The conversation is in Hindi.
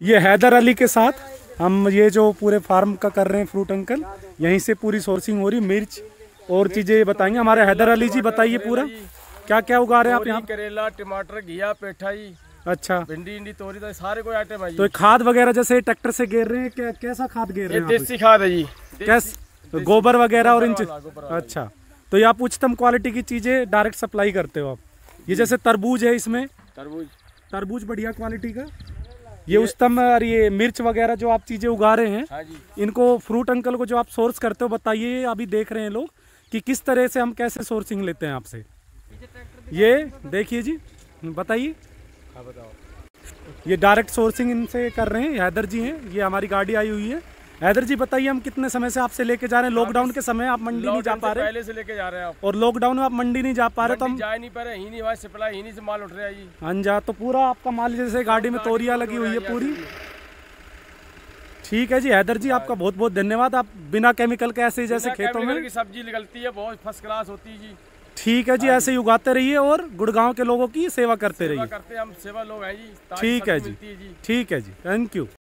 ये हैदर अली के साथ हम ये जो पूरे फार्म का कर रहे हैं फ्रूट अंकल यहीं से पूरी सोर्सिंग हो रही मिर्च और चीज़ें बताएँगे। हमारे हैदर अली जी बताइए पूरा। क्या क्या उगा रहे हैं आप यहाँ? करेला टमाटर घिया पेठा जी अच्छा। भिंडी इंडी तोरी तो सारे कोई आइटम है तो खाद वगैरह जैसे ट्रैक्टर से घेर रहे हैं क्या कैसा खाद घेर रहे हैं देसी खाद है जी। कैस गोबर वगैरह और वाला। अच्छा। तो ये आप उच्चतम क्वालिटी की चीज़ें डायरेक्ट सप्लाई करते हो आप। ये जैसे तरबूज है इसमें। तरबूज। तरबूज बढ़िया क्वालिटी का। ये उच्चतम और ये मिर्च वगैरह जो आप चीज़ें उगा रहे हैं हाँ जी। इनको फ्रूट अंकल को जो आप सोर्स करते हो बताइए अभी देख रहे हैं लोग कि किस तरह से हम कैसे सोर्सिंग लेते हैं आपसे। ये देखिए जी बताइए। हाँ बताओ। ये डायरेक्ट सोर्सिंग इनसे कर रहे हैं हैदर जी हैं ये हमारी गाड़ी आई हुई है। हैदर जी बताइए हम कितने समय से आपसे लेके जा रहे हैं? लॉकडाउन के समय आप मंडी नहीं जा पा रहे। पहले से लेके जा रहे हैं आप। और लॉकडाउन में आप मंडी नहीं जा पा रहे तो हम जा नहीं पा रहे ही नहीं वहाँ सप्लाई ही नहीं से माल उठ रहा है जी। अंजा तो पूरा आपका माल जैसे गाड़ी में तोरिया लगी हुई है पूरी। ठीक है जी हैदर जी आपका बहुत बहुत धन्यवाद। आप बिना केमिकल के ऐसे जैसे खेतों में सब्ज़ी निकलती है बहुत फ़र्स्ट क्लास होती है जी। ठीक है जी ऐसे ही उगाते रहिए और गुड़गांव के लोगों की सेवा करते रहिए। करते हैं हम सेवा लोग हैं जी ठीक है है जी। ठीक है जी थैंक यू